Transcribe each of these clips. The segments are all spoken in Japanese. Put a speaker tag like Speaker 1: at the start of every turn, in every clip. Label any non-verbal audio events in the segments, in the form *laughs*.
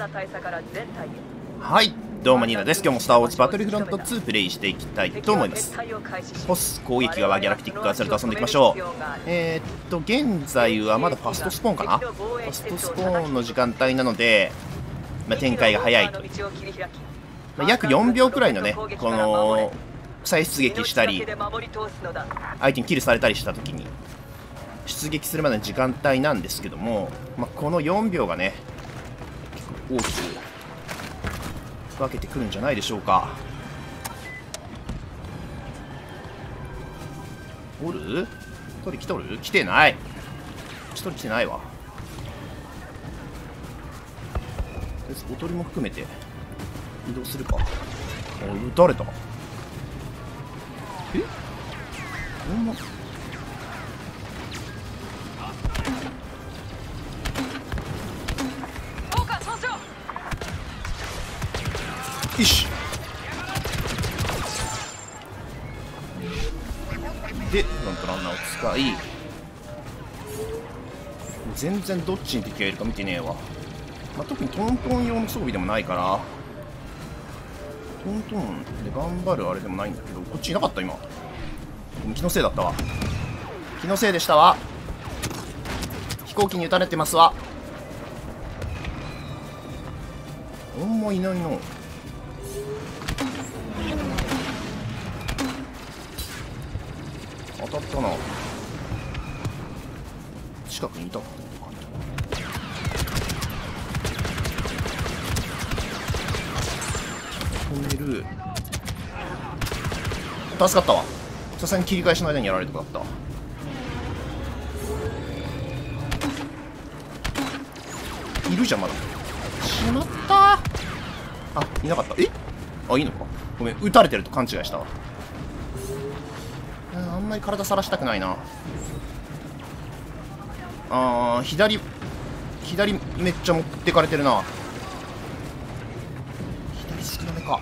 Speaker 1: な大佐から全体へ。
Speaker 2: はい。どうもニーナです。今日もスターウォーズバトルフロント2プレイしていきたいと思います。ポス攻撃側ギャラクティックアセルと遊んでいきましょう。えー、っと現在はまだファストスポーンかな？ファストスポーンの時間帯なので、まあ、展開が早いと、まあ、約4秒くらいのねこの再出撃したり相手にキルされたりした時に出撃するまでの時間帯なんですけども、まあ、この4秒がね大きく分けてくるんじゃないでしょうか。おる？取り来とる？来てない。一人来てないわ。とりあえずおとりも含めて。移動するか。あ撃たれた。え？ほんま？よしでフロントランナーを使い全然どっちに敵がいるか見てねえわ、まあ、特にトントン用の装備でもないからトントンで頑張るあれでもないんだけどこっちいなかった今気のせいだったわ気のせいでしたわ飛行機に撃たれてますわあんまいないの当たったな。近くにいた。かトンネル助かったわ。さすがに切り返しの間にやられるとこだった。いるじゃんまだ。しまった。あいなかった。え？あいいのか？ごめん撃たれてると勘違いした。わあんまり体さらしたくないな。あー左左めっちゃ持ってかれてるな。左少なめか。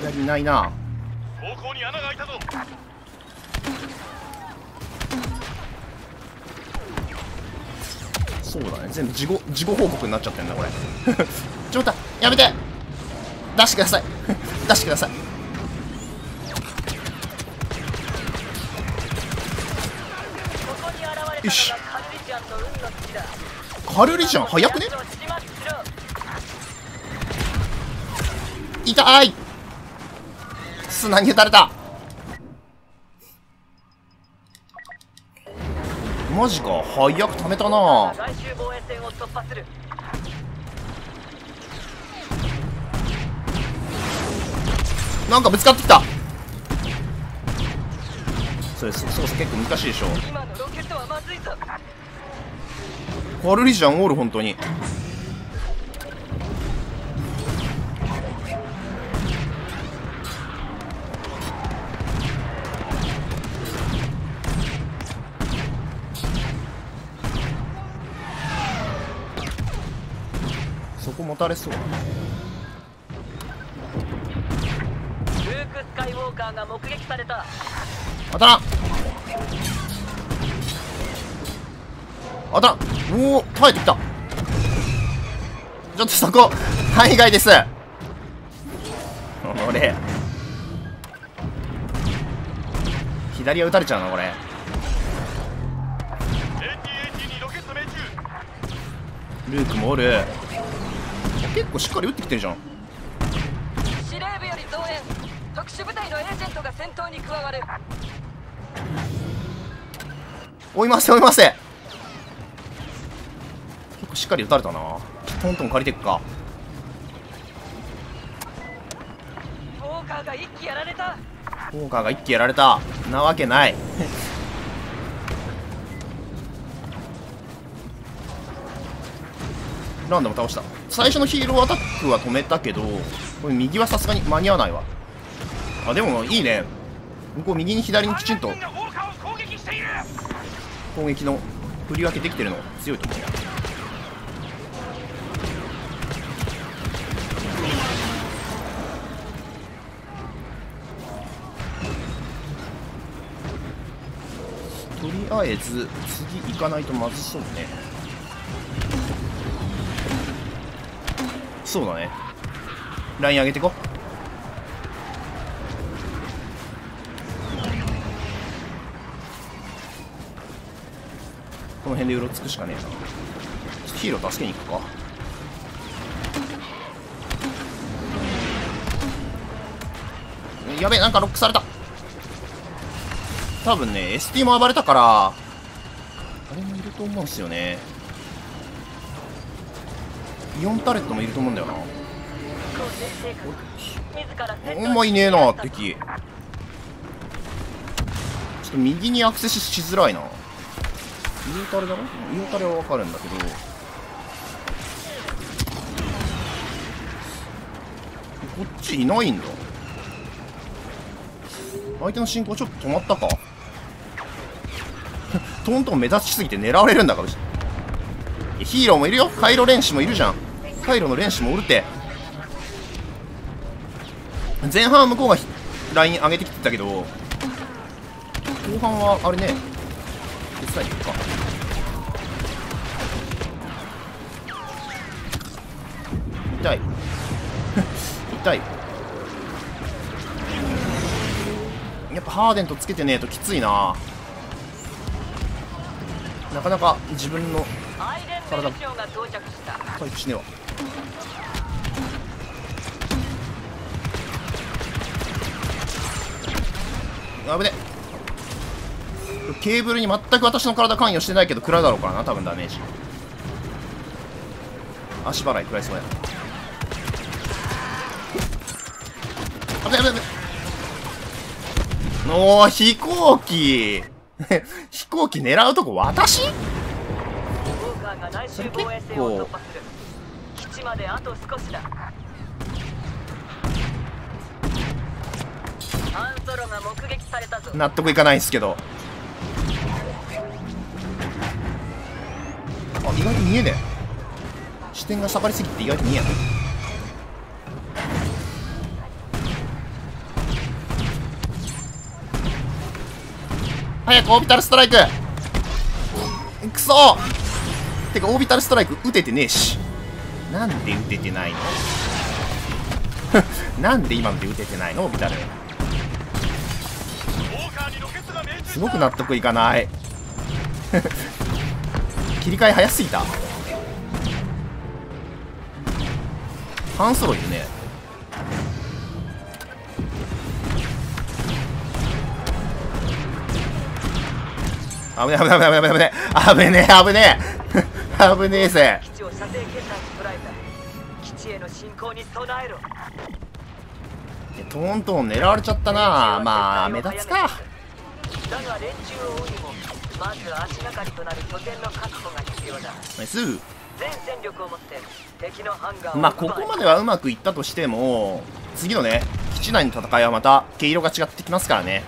Speaker 2: 左いないな。
Speaker 3: 方向に穴が開いたぞ。
Speaker 2: そうだね。全部事後事後報告になっちゃってんだこれ。*laughs* ちょっとやめて出してください。出してください。よし。カルリジャン早くね？痛い。砂に打たれた。マジか。早く貯めたななんかぶつかってきた。それ操作結構難しいでしょ。カルリジャンおる本当に。そこ持たれそう
Speaker 1: スカイウォーが目撃された。
Speaker 2: 当たらん。当たらん。おお耐えてきた。ちょっとそこ範囲外です。*laughs* 俺。左は撃たれちゃうなこれ。ルークもおる。結構しっかり撃ってきてるじゃん
Speaker 1: 司令部より増援特殊部隊のエージェントが戦闘に加わる。
Speaker 2: 追いませ追いませ。結構しっかり撃たれたな。トントン借りてっか。
Speaker 1: ウォーカーが一気やられた。
Speaker 2: ウォーカーが一気やられた。なわけない。*laughs* ランダム倒した。最初のヒーローアタックは止めたけどこれ右はさすがに間に合わないわ。あでもいいね向こう右に左にきちんと。
Speaker 3: 攻撃
Speaker 2: の振り分けできてるの。強いと思うとりあえず次行かないとまずそうね。そうだね。ライン上げてここの辺でうろつくしかねえな。ヒーロー助けに行くか？やべえなんかロックされた。多分ね ST も暴れたからあれもいると思うんすよね。イオンタレットもいると思うんだよな。
Speaker 1: 構成正確自ら戦闘
Speaker 2: ほんまいねえな敵。ちょっと右にアクセスしづらいな。イオタレだろ？イオタレはわかるんだけど。こっちいないんだ。相手の進行ちょっと止まったか？*laughs* トントン目立ちすぎて狙われるんだから。ヒーローもいるよ。カイロ練習もいるじゃん。カイロの練習もおるって。前半は向こうがライン上げてきてたけど後半はあれね。手伝いに行くか。痛い。痛い。やっぱハーデンとつけてねえときついな。なかなか自分の
Speaker 1: アイデンベルションが到着した
Speaker 2: 回復しねえわ。危ねケーブルに全く私の体関与してないけど食らうだろうからな多分ダメージ。足払い食らいそうや危ない危ない危ない。おー飛行機。*laughs* 飛行機狙うとこ私？
Speaker 1: ウォーカーが内周防衛線を突破する基地まであと少しだハンソロが目撃されたぞ *laughs*
Speaker 2: 納得いかないんすけど。あ意外と見えねえ。視点が下がりすぎて意外と見えない早くオービタルストライク。くそ。てかオービタルストライク撃ててねえし。なんで撃ててないの？*laughs* なんで今ので撃ててないのオービタル。すごく納得いかない。*laughs* 切り替え早すぎた。半ソロいるね。危ねえ危ねえ危ねえ危ねえ危ねえ危ねえ危ねえぜ
Speaker 1: 基地を射程圏内に捉えた基地への進攻に備えろ
Speaker 2: トントン狙われちゃったな。まあ目立つか。
Speaker 1: だが連中を追うにもまず足がかりとなる拠点の確保が必要だ
Speaker 2: ナイス
Speaker 1: 全戦力を持って敵のハンガー。
Speaker 2: まあここまではうまくいったとしても次のね基地内の戦いはまた毛色が違ってきますからね。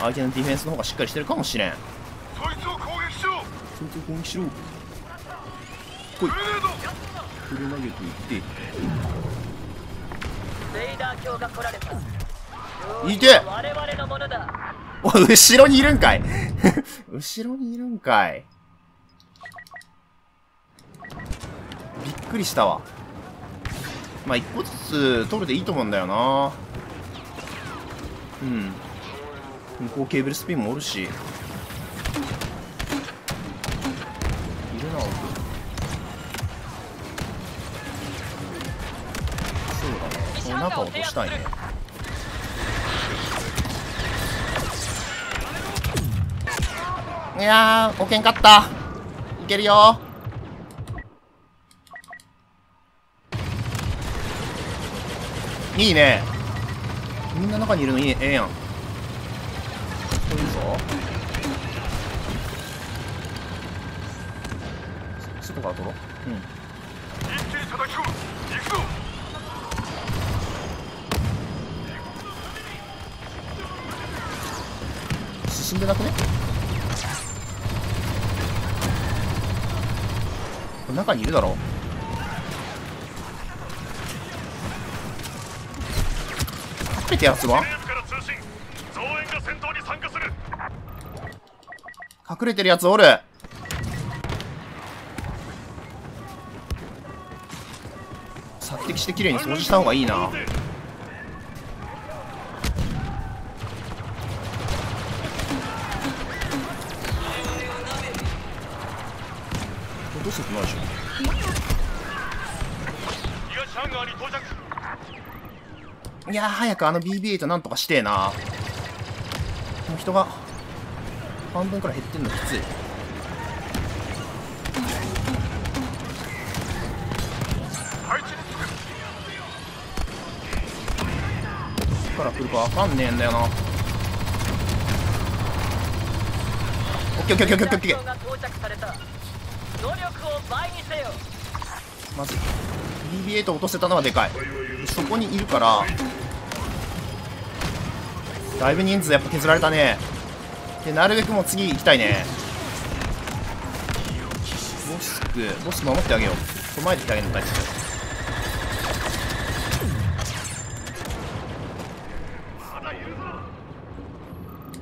Speaker 2: 相手のディフェンスの方がしっかりしてるかもしれん。
Speaker 3: そいつを攻撃しろ。
Speaker 2: そいつを攻撃しろ来い。
Speaker 3: グレネード
Speaker 2: フル投げといって。
Speaker 1: レイダー卿が来られた。
Speaker 2: いて。
Speaker 1: 我々のものだ。
Speaker 2: おい後ろにいるんかい。*laughs* 後ろにいるんかい。びっくりしたわ。まあ一個ずつ取るでいいと思うんだよな。うん向こうケーブルスピンもおるしいるな奥そうだなこの中落としたいねいやー、置けんかった。いけるよいいね。みんな中にいるのいいええやん。これいいぞ。外から取ろう。うん。
Speaker 3: 一気に叩き込む行くぞ
Speaker 2: 進んでなくね？中にいるだろ隠れてやつは隠れてるやつおる。索敵して綺麗に掃除した方がいいな。落とすことないでしょいや早くあの BB8 なんとかしてえな。人が半分くらい減ってんのきつい。から来るかわかんねえんだよな。オッケーオッケーオッケーオッケーオッまず BB8 落とせたのはでかい。そこにいるからだいぶ人数やっぱ削られたねでなるべくもう次行きたいね。ボスクボスク守ってあげよう。こ前で来てあげるの大切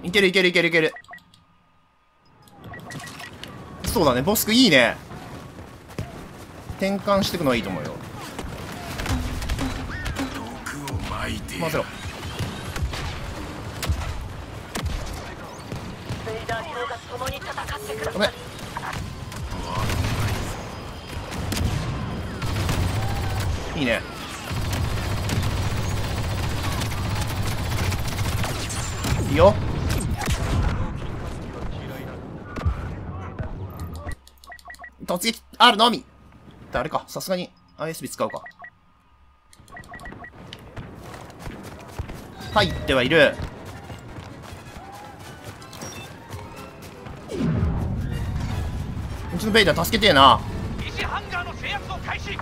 Speaker 2: いけるいけるいけるいける。そうだね。ボスクいいね。転換していくのはいいと思うよ。混ぜろいいね。いいよ。突撃。あるのみ。あれか。さすがに。ISB 使うか。入ってはいる。うちのベイダー助けてえな。
Speaker 3: 西ハンガーの制圧を開始。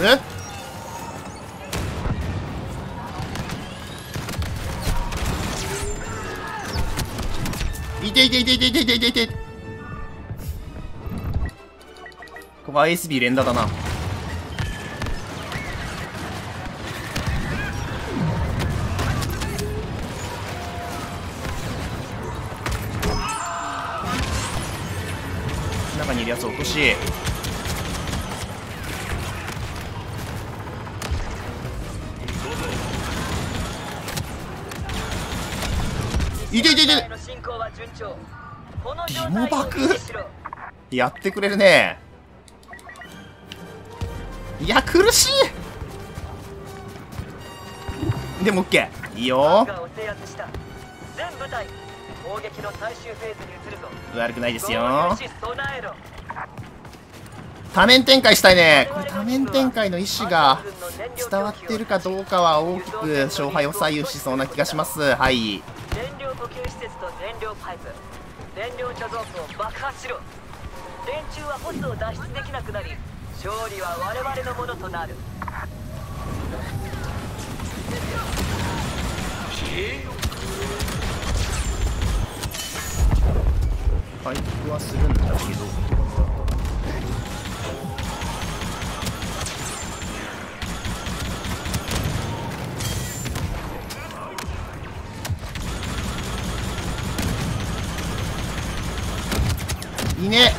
Speaker 2: ナイスいていていていていていていていて。ここ ISB 連打だな。中にいるやつ落とし。いていていてリモバクやってくれるねいや苦しい。でも OK いいよ。悪くないです
Speaker 1: 合
Speaker 2: よ多面展開したいね。これ多面展開の意思が伝わってるかどうかは大きく勝敗を左右しそうな気がします。はい
Speaker 1: 補給施設と燃料パイプ。燃料貯蔵庫を爆破しろ。連中はホスを脱出できなくなり勝利は我々のものとなる。
Speaker 2: 回復はするんだけどいね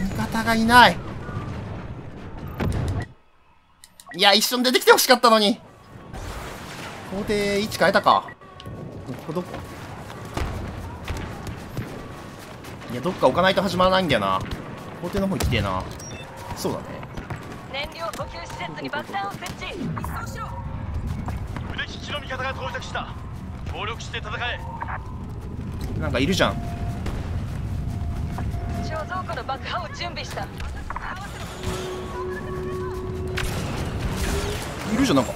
Speaker 2: 味方がいない。いや一緒に出てきてほしかったのに。ここで位置変えたか。ここどこいやどっか置かないと始まらないんだよな。校庭の方行きてえな。そうだね。
Speaker 1: 燃料補給施設に爆弾を設置。一掃しろ。
Speaker 3: 腕利きの味方が到着した。協力して戦え。
Speaker 2: なんかいるじゃん
Speaker 1: 貯蔵庫の爆破を準備した。
Speaker 2: いるじゃんなんか。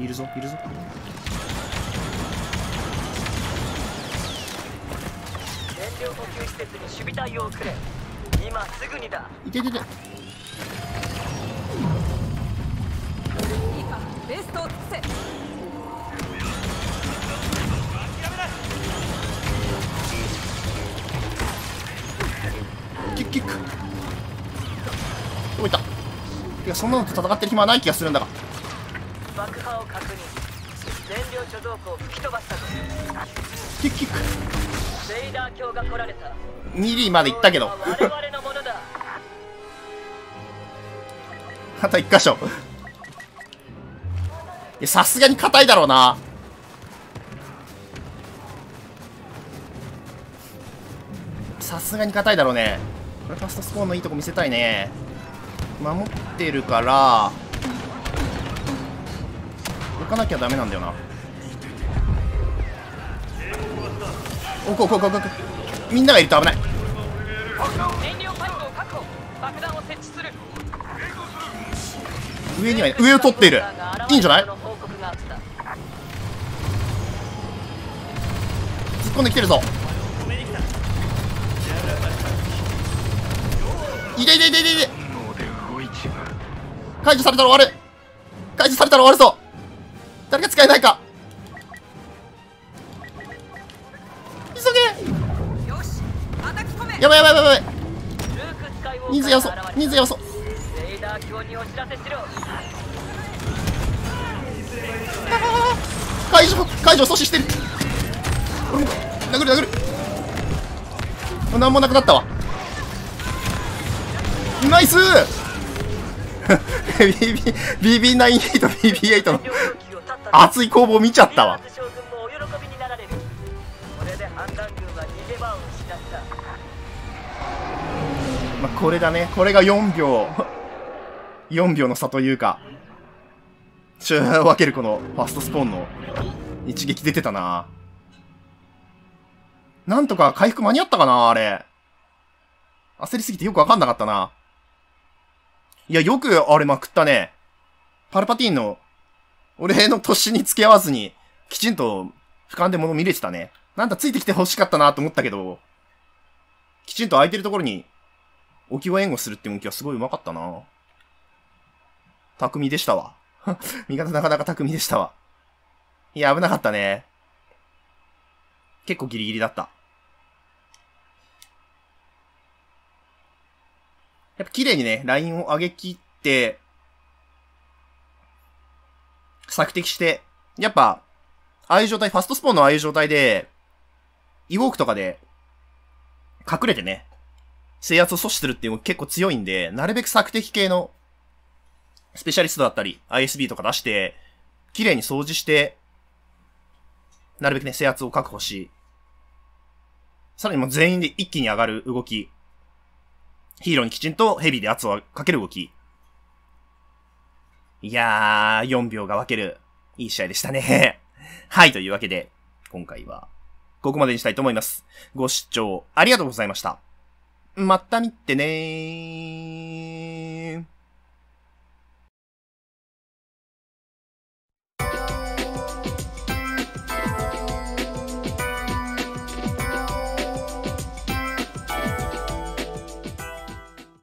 Speaker 2: いるぞいるぞ。
Speaker 1: 燃料補給施設に守備隊を送れ。今すぐにだ。
Speaker 2: いててて
Speaker 1: ストを尽くせ
Speaker 2: キックキック。どこ行ったいや、そんなのと戦ってる暇はない気がするんだが。
Speaker 1: 爆破を確認燃料貯蔵庫を吹き飛ばしたぞ
Speaker 2: キックキック。
Speaker 1: レイダー卿が来られた
Speaker 2: ミリまで行ったけど。*laughs* あと一箇所。いや、さすがに硬いだろうな。さすがに硬いだろうね。これファストスポーンのいいとこ見せたいね。守ってるから、置かなきゃダメなんだよな。おこおこおこおこみんながいると危ない。上には、上を取っている。いいんじゃない？
Speaker 1: っ
Speaker 2: 込んできてるぞ。いていていていてい。て解除されたら終わる。解除されたら終わるぞ。誰か使えないか。急げ。やばいやばいやばい人数やそ
Speaker 1: が現れた
Speaker 2: 人数やそ
Speaker 1: レイダー卿にお知らせしろ。
Speaker 2: 解除解除阻止してる殴る殴る。もう何もなくなったわ。ナイス。BB98 と BB8 の熱い攻防見ちゃったわ
Speaker 1: これで反乱軍は逃げ場を失った
Speaker 2: まあ、これだね。これが4秒。4秒の差というか。ちょ分けるこのファーストスポーンの一撃出てたな。なんとか回復間に合ったかなあれ焦りすぎてよくわかんなかったないや、よくあれまくったね。パルパティーンの、俺の年に付き合わずに、きちんと俯瞰で物見れてたね。なんだついてきて欲しかったなと思ったけど、きちんと空いてるところに、置き場援護するって動きはすごい上手かったな巧みでしたわ。*laughs* 味方なかなか巧みでしたわ。いや、危なかったね。結構ギリギリだった。やっぱ綺麗にね、ラインを上げ切って、索敵して、やっぱ、ああいう状態、ファストスポーンのああいう状態で、イウォークとかで、隠れてね、制圧を阻止するっていうのが結構強いんで、なるべく索敵系の、スペシャリストだったり、ISB とか出して、綺麗に掃除して、なるべくね、制圧を確保し、さらにもう全員で一気に上がる動き、ヒーローにきちんとヘビーで圧をかける動き。いやー、4秒が分ける、いい試合でしたね。*laughs* はい、というわけで、今回は、ここまでにしたいと思います。ご視聴ありがとうございました。また見てねー。